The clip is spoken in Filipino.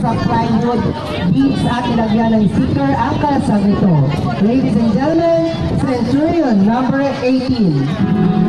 sa plywood beads at nilagyan ng sticker ang kalasang ito. Ladies and gentlemen, Centurion number 18.